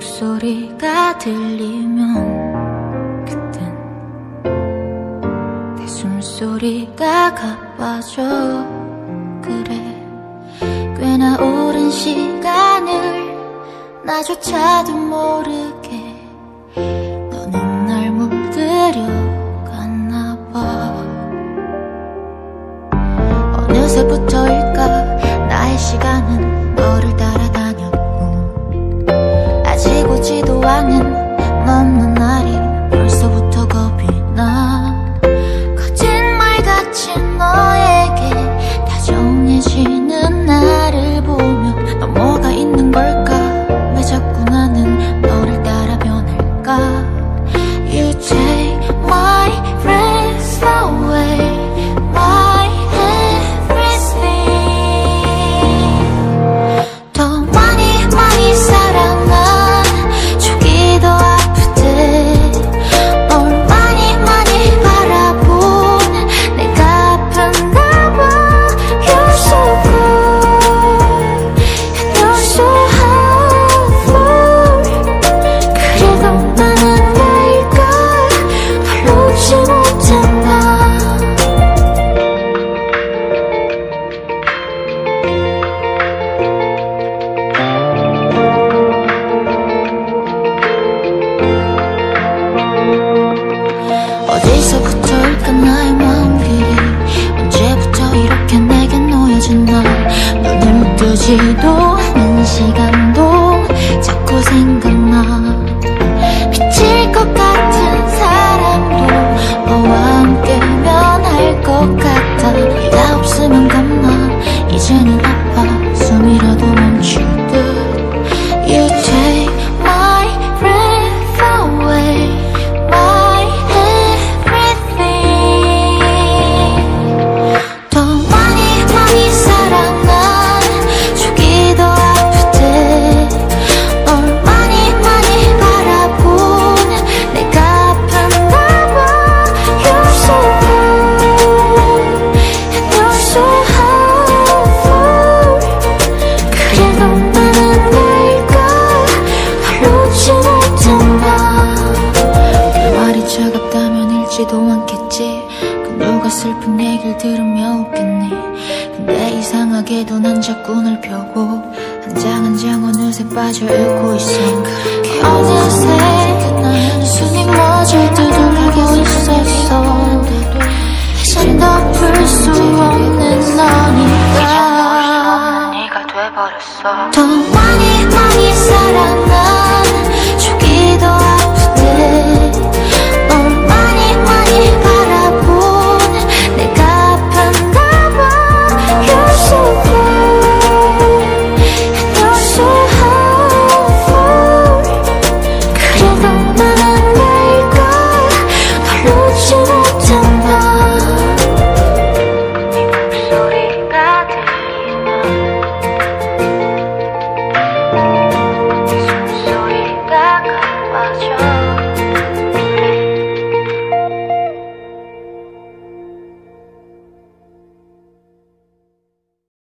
숨소리가 들리면 그땐 내 숨소리가 가빠져. 그래 꽤나 오랜 시간을 나조차도 모르게 너는 날 물들여갔나 봐. 어느새부터일까? 나의 시간은 너를 따라다녔고 아직 오 어디서부터일까 마음이. 언제부터 이렇게 내게 놓여진 날 눈을 뜨지도 않은 시간 읽지도 않겠지? 그 누가 슬픈 얘기를 들으며 웃겠니? 근데 이상하게도 난 자꾸 널 펴고 한 장 한 장 어느새 빠져 읽고 있어. 어느새 숨이 멎어 두들고 있었어. 이젠 덮을 수 없는 너니까. 네가 돼버렸어. 더